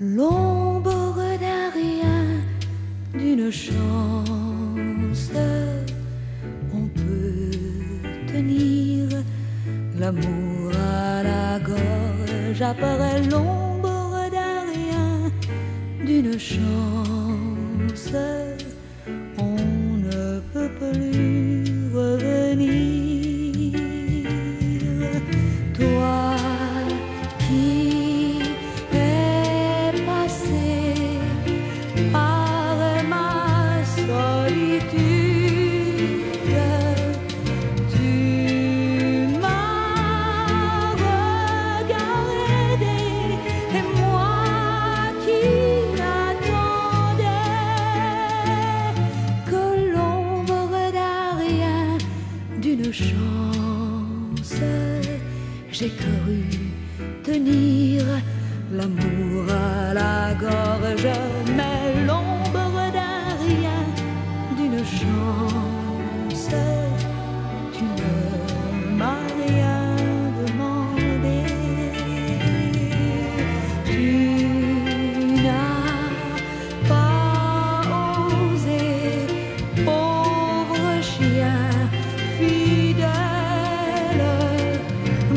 l'ombre d'un rien, d'une chance. On peut tenir l'amour à la gorge apparaît l'ombre d'un rien, d'une chance. j'ai cru tenir l'amour à la gorge, mais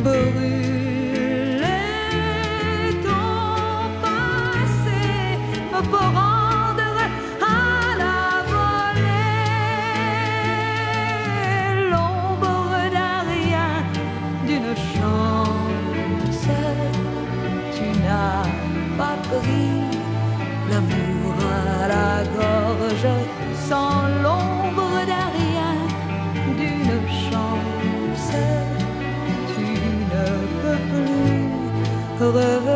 Brûler ton passé me rendrait à la volée. L'ombre d'un rien, d'une chance, tu n'as pas pris l'amour. the of